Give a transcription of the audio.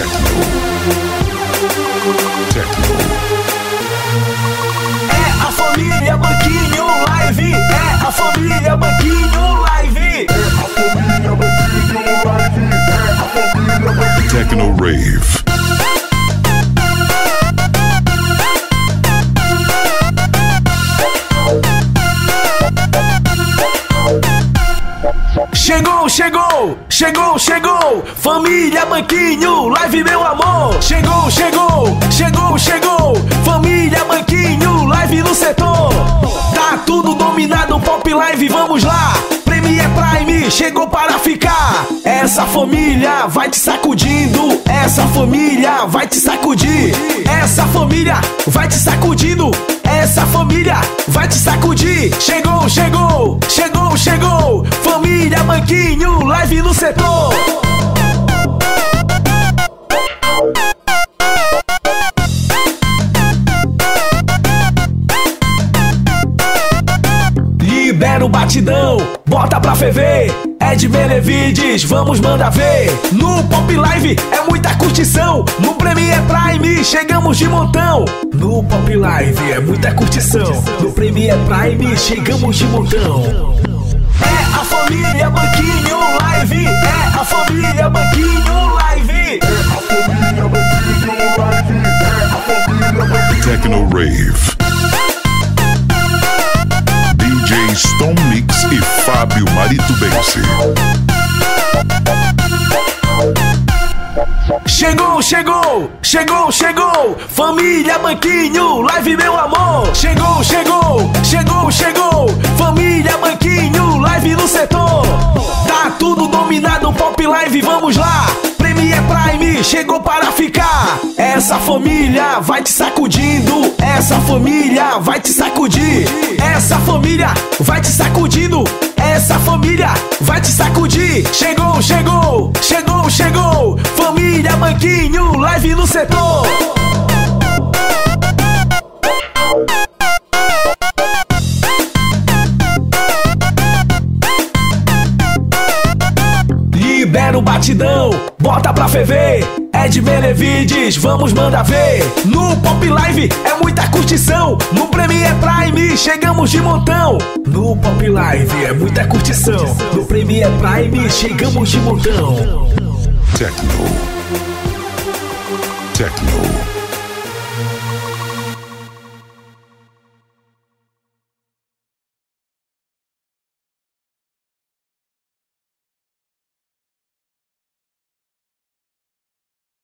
Techno. Techno. É a família Banquinho Live. É a família Banquinho Live. Techno Rave. Chegou, chegou, chegou, chegou. Família Banquinho Live, meu amor. Chegou, chegou, chegou, chegou. Família Banquinho Live no setor. Tá tudo dominado, Pop Live, vamos lá. Premier Prime chegou para ficar. Essa família vai te sacudindo. Essa família vai te sacudir. Essa família vai te sacudindo. Essa família vai te sacudir. Chegou, chegou, chegou, chegou. Família Banquinho, live no setor. Libera o batidão, bota pra ferver. É de Benevides, vamos mandar ver. No Pop Live é muita curtição. No Premier Prime chegamos de montão. No Pop Live é muita curtição. No Premier Prime chegamos de montão. Fábio Marito Bense. Chegou, chegou, chegou, chegou. Família Banquinho, live meu amor. Chegou, chegou, chegou, chegou. Família Banquinho, live no setor. Tá tudo dominado, Pop Live, vamos lá. Premier Prime chegou para ficar. Essa família vai te sacudindo. Essa família vai te sacudir. Essa família vai te sacudindo. Essa família vai te sacudir. Chegou, chegou, chegou, chegou. Família Banquinho, live no setor. Libera o batidão, bota pra ferver. De Benevides, vamos mandar ver. No Pop Live é muita curtição. No Premier Prime chegamos de montão. No Pop Live é muita curtição. No Premier Prime chegamos de montão. Techno. Techno.